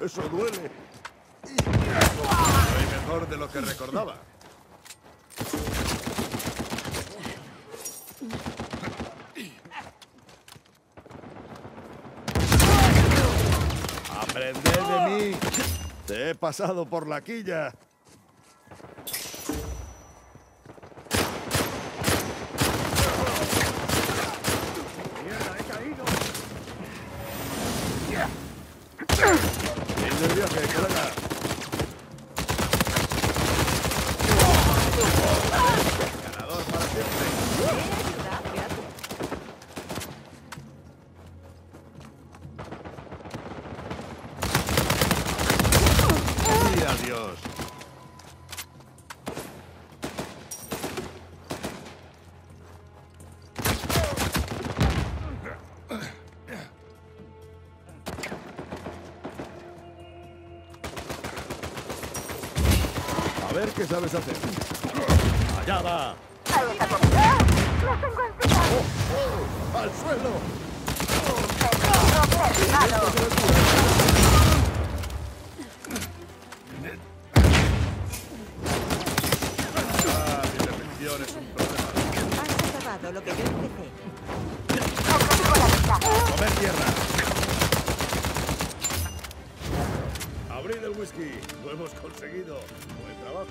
eso duele. Soy mejor de lo que recordaba. Aprended de mí. Te he pasado por la quilla. Del viaje. Ganador. Ayuda, A ver qué sabes hacer. Allá va. ¡Oh! ¡Al suelo! Ah, mi repetición es un problema. Has acabado lo que yo empecé. ¡Comer tierra! ¡Abrid el whisky! ¡Lo hemos conseguido! ¡Buen trabajo!